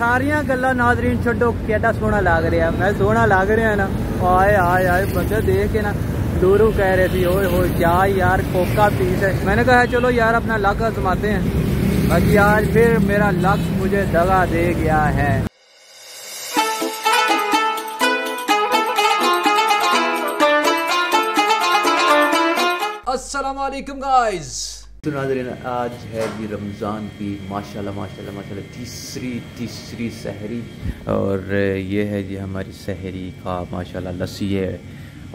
ਸਾਰੀਆਂ ਗੱਲਾਂ ਨਾਜ਼ਰੀਨ ਛੱਡੋ ਕਿੱਡਾ ਸੋਹਣਾ ਲੱਗ ਰਿਹਾ ਮੈਂ ਸੋਹਣਾ ਲੱਗ ਰਿਹਾ ਨਾ ਆਏ आए आए बंदे देख के ना दूरू कह रहे थे ओए हो क्या यार कोका पीस है मैंने कहा चलो यार अपना लक आजमाते हैं बाकी आज फिर मेरा लक मुझे दगा दे गया है अस्सलाम वालेकुम गाइस तो नाजरीन, आज है जी रमज़ान की, माशाल्लाह माशाल्लाह माशाल्लाह, तीसरी तीसरी सहरी। और ये है जी हमारी सहरी का, माशाल्लाह, लस्सी है।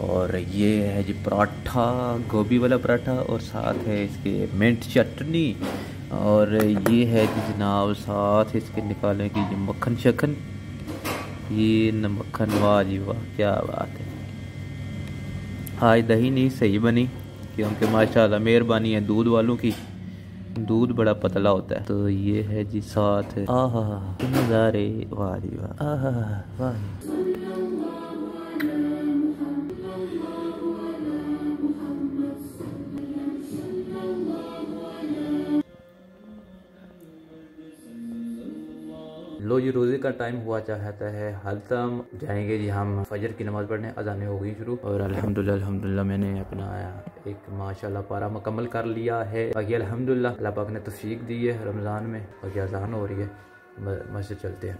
और ये है जी पराठा, गोभी वाला पराठा, और साथ है इसके मिंट चटनी। और ये है जी जनाब, साथ इसके निकालने की जी मक्खन शक्खन। ये न मक्खन, वाह जी वाह, क्या बात है। आज दही नहीं, सही बनी। क्योंकि माशाल्लाह मेहरबानी है दूध वालों की। दूध बड़ा पतला होता है। तो ये है जी साथ। आहा नज़ारे। वाह वाह। आहा, वाह जी रोज़े का टाइम हुआ चाहता है। हलतम जाएँगे जी हम फजर की नमाज़ पढ़ने। अजाने हो गई शुरू। और अल्हम्दुलिल्लाह अल्हम्दुलिल्लाह, मैंने अपना एक माशाल्लाह पारा मुकम्मल कर लिया है। बाकी अल्हम्दुलिल्लाह, अल्लाह पाक ने तफीक दी है रमज़ान में। बाकी अजान हो रही है। मस्जिद चलते हैं।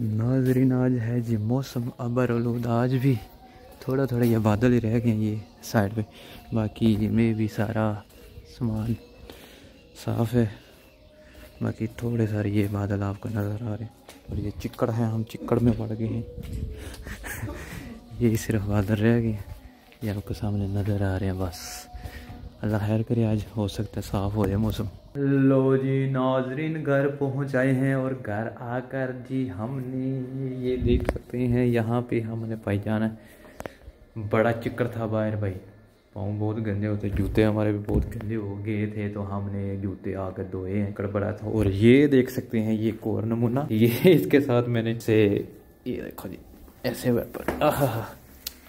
नाजरीन आज है जी, मौसम अबर आज भी थोड़ा थोड़ा ये बादल ही रह गए ये साइड पे। बाकी में भी सारा सामान साफ़ है। बाकी थोड़े सारे ये बादल आपको नज़र आ रहे हैं। और ये चिक्कड़ है, हम चिक्कड़ में पड़ गए हैं। ये सिर्फ़ बादल रह गए ये आपको सामने नज़र आ रहे हैं, बस। अल्लाह खैर करे, आज हो सकता है साफ़ हो जाए मौसम। लो जी, नाजरीन, घर पहुँच आए हैं और घर आकर जी हमने ये देख सकते हैं, यहाँ पे हमने पाई जाना बड़ा चिक्कर था बाहर भाई। पाँव बहुत गंदे होते, जूते हमारे भी बहुत गंदे हो गए थे तो हमने जूते आकर धोए हैं बड़ा था। और ये देख सकते हैं, ये कोर नमूना, ये इसके साथ मैंने से ये देखो जी, ऐसे वेपर आह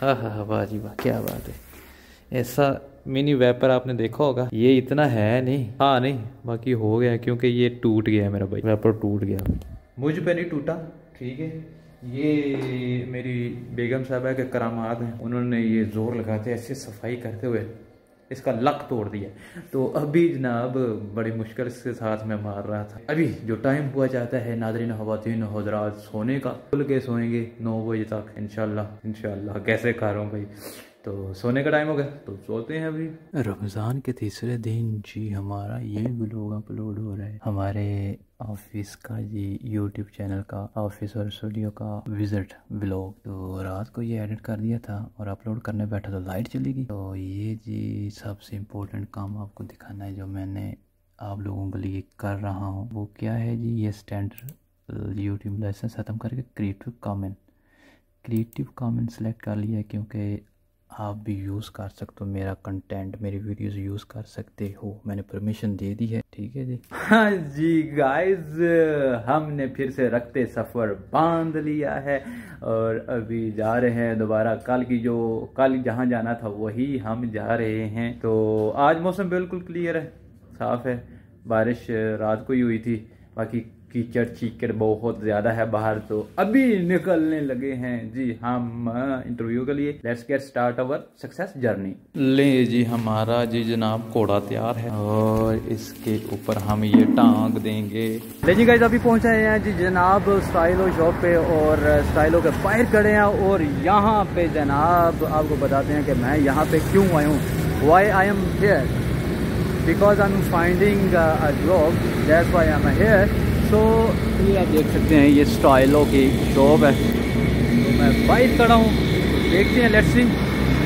आह, वाह जी वाह, क्या बात है। ऐसा मिनी वेपर आपने देखा होगा। ये इतना है नहीं। हाँ नहीं, बाकी हो गया, क्योंकि ये टूट गया मेरा भाई। वेपर टूट गया। मुझ पे नहीं टूटा, ठीक है। ये मेरी बेगम साहबा के करामात हैं, उन्होंने ये ज़ोर लगाते, ऐसे सफ़ाई करते हुए इसका लक तोड़ दिया। तो अभी जनाब, बड़ी मुश्किल के साथ मैं मार रहा था। अभी जो टाइम हुआ जाता है नादरीन खातिन हजरात सोने का, खुल के सोएँगे नौ बजे तक इनशाला इनशाला कैसे खा रहा हूँ भाई? तो सोने का टाइम हो गया तो सोते हैं अभी। रमज़ान के तीसरे दिन, जी, हमारा ये ब्लॉग अपलोड हो रहा है। हमारे ऑफ़िस का जी यूट्यूब चैनल का, ऑफ़िस और स्टूडियो का विज़िट ब्लॉग तो रात को ये एडिट कर दिया था और अपलोड करने बैठा तो लाइट चली गई। तो ये जी सबसे इम्पोर्टेंट काम आपको दिखाना है जो मैंने आप लोगों के लिए कर रहा हूँ। वो क्या है जी? ये स्टैंडर्ड यूट्यूब लाइसेंस ख़त्म करके creative comment creative comment select कर लिया क्योंकि आप भी यूज़ कर सकते हो, मेरा कंटेंट मेरी वीडियोस यूज़ कर सकते हो। मैंने परमिशन दे दी है, ठीक है जी? हाँ जी गाइस हमने फिर से रखते सफ़र बाँध लिया है और अभी जा रहे हैं दोबारा। कल की जो, कल जहाँ जाना था वही हम जा रहे हैं। तो आज मौसम बिल्कुल क्लियर है, साफ़ है। बारिश रात को ही हुई थी। बाकी कीचड़ चीकड़ बहुत ज़्यादा है बाहर तो अभी निकलने लगे हैं। जी हम इंटरव्यू के लिए। Let's get start our success journey ले जी हमारा जी जनाब घोड़ा तैयार है। और इसके ऊपर हम ये टांग देंगे। ले जी गाइस अभी पहुँचे हैं जी जनाब स्टाइलो शॉप पे और स्टाइलो के बाहर खड़े हैं और यहाँ पे जनाब आपको बताते हैं कि मैं यहाँ पे क्यों आया हूँ। Why I am here because I am finding a job that's why I am here तो ये आप देख सकते हैं, ये स्टाइलों की शॉप है। तो मैं बाइक खड़ा हूँ। देखते हैं लेट्स सी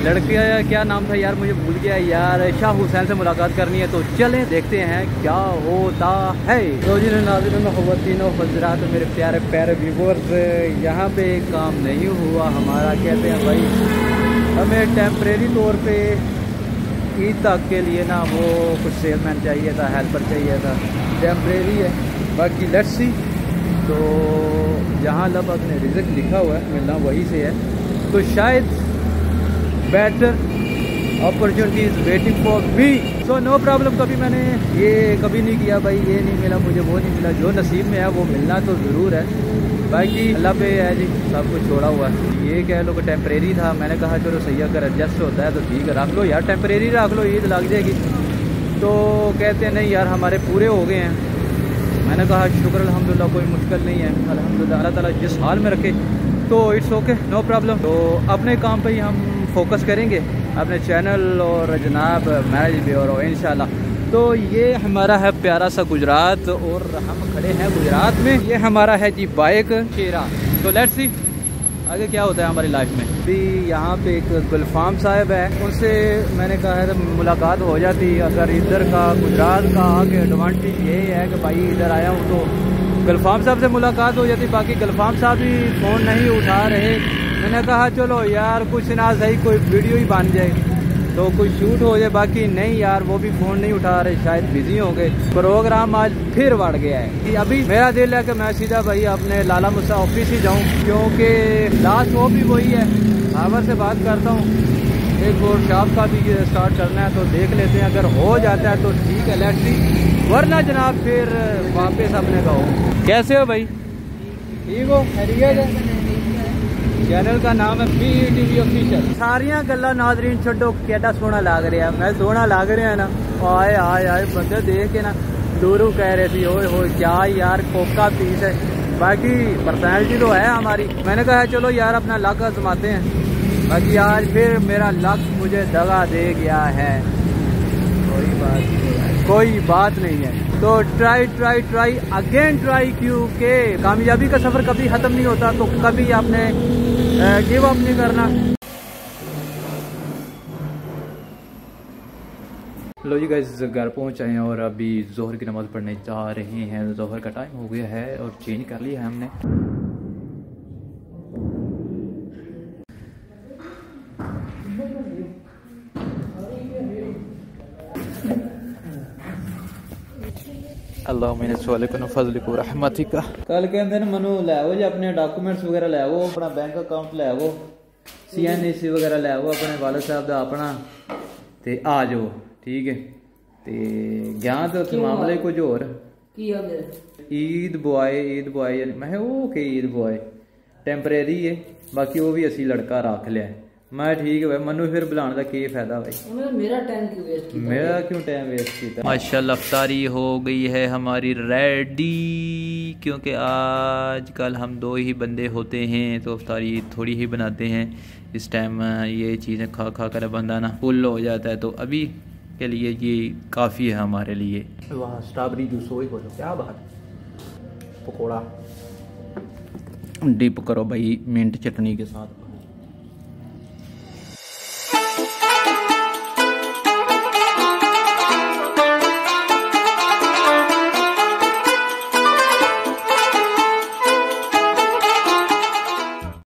लड़के क्या नाम था? यार, मुझे भूल गया। यार, शाह हुसैन से मुलाकात करनी है। तो चलें, देखते हैं, क्या होता है। तो जी नाजिन खवतिन हजरात, मेरे प्यारे प्यारे व्यूवर्स यहाँ पे काम नहीं हुआ। हमारा कहते हैं भाई, हमें टेम्परेरी तौर पे ईद तक के लिए ना वो कुछ सेलमैन चाहिए था हेल्पर चाहिए था। टेम्प्रेरी है, बाकी लेट्स सी तो जहाँ लब अपने रिज़ल्ट लिखा हुआ है, मिलना वही से है। तो शायद better opportunities waiting for me so no problem कभी मैंने ये कभी नहीं किया भाई, ये नहीं मिला, मुझे वो नहीं मिला। जो नसीब में है, वो मिलना तो ज़रूर है। बाकी अल्लाह पे है जी, सब कुछ छोड़ा हुआ है। ये कह लो कि टेम्परेरी था, मैंने कहा चलो सही अगर एडजस्ट होता है तो ठीक है, रख लो यार टेम्परेरी रख लो, ईद लग जाएगी। तो कहते हैं, नहीं यार, हमारे पूरे हो गए हैं। मैंने कहा, शुक्र अलहमदिल्ला कोई मुश्किल नहीं है। अलहमदिल्ला अल्लाह ताला जिस हाल में रखे तो इट्स ओके नो प्रॉब्लम तो अपने काम पर ही हम फोकस करेंगे। अपने चैनल और जनाब मैरिज भी और इन तो ये हमारा है प्यारा सा गुजरात और हम खड़े हैं गुजरात में। ये हमारा है जी बाइक शेरा तो लेट्स सी आगे क्या होता है हमारी लाइफ में? भी यहाँ पे एक गुलफाम साहब है, उनसे मैंने कहा है, मुलाकात हो जाती। अगर इधर का, गुजरात का आगे एडवांटेज ये है कि भाई इधर आया हूँ तो गुलफाम साहब से मुलाकात हो जाती। बाकी गुलफाम साहब भी फ़ोन नहीं उठा रहे। मैंने कहा, चलो यार, कुछ ना, सही, कोई वीडियो ही बन जाए। तो कुछ शूट हो जाए, बाकी नहीं यार, वो भी फ़ोन नहीं उठा रहे, शायद बिज़ी हो गए। प्रोग्राम आज फिर बढ़ गया है। कि अभी मेरा दिल है कि मैं सीधा भाई अपने लाला मुसा ऑफ़िस ही जाऊँ, क्योंकि लास्ट वो भी वही है। हावर से बात करता हूँ। एक और शॉप का भी स्टार्ट करना है तो देख लेते हैं, अगर हो जाता है तो ठीक है लेट्स सी वरना जनाब फिर वापस अपने गाँव। कैसे हो भाई? ठीक हो। खैरियत चैनल का नाम है पी टी वी ऑफिशियल सारिया गल्ला नाजरीन छोड़ो केडा सोना लग रहा? है मैं सोना लग रहा ना। आए आए आए, बंदे देख के ना। दूरू कह रहे थे ओए हो क्या यार, कोका पीस है। बाकी पर्सनैलिटी तो है हमारी। मैंने कहा, चलो यार, अपना लक आजमाते हैं। बाकी आज फिर मेरा लक मुझे दगा दे गया है। कोई बात कोई बात नहीं है। तो try try try again try क्यों के कामयाबी का सफ़र कभी ख़त्म नहीं होता तो कभी आपने गिव अप नहीं करना लो जी गाइस घर पहुँच आए हैं और अभी जोहर की नमाज़ पढ़ने जा रहे हैं। जोहर का टाइम हो गया है और चेंज कर लिया है हमने। अल्लाह मैंने सवाल को फजल को रहमती का कल कहते हैं मनु लैवो जी अपने डॉक्यूमेंट्स वगैरह लैवो अपना बैंक अकाउंट लैवो सी एन ए सी वगैरह लैवो अपने वालद साहब का अपना ते आ जाओ ठीक है ते गया तो उत्थे मामले कुछ होर ईद बुआए ईद बुआए मैं वो के ईद बुआए टेंपरेरी है बाकी वो भी असी लड़का रख लिया मैं ठीक है मनु फिर बुलाने का की फ़ायदा भाई? मेरा टाइम क्यों वेस्ट किया मेरा क्यों टाइम वेस्ट किया माशाल्लाह अफ्तारी हो गई है हमारी रेडी क्योंकि आजकल हम दो ही बंदे होते हैं तो अफ्तारी थोड़ी ही बनाते हैं। इस टाइम ये चीज़ें खा खा कर बंदा ना फुल हो जाता है तो अभी के लिए ये काफ़ी है हमारे लिए। वहाँ स्ट्रॉबेरी जूस वही बोलो। क्या बात? पकौड़ा। डिप करो भाई मिंट चटनी के साथ।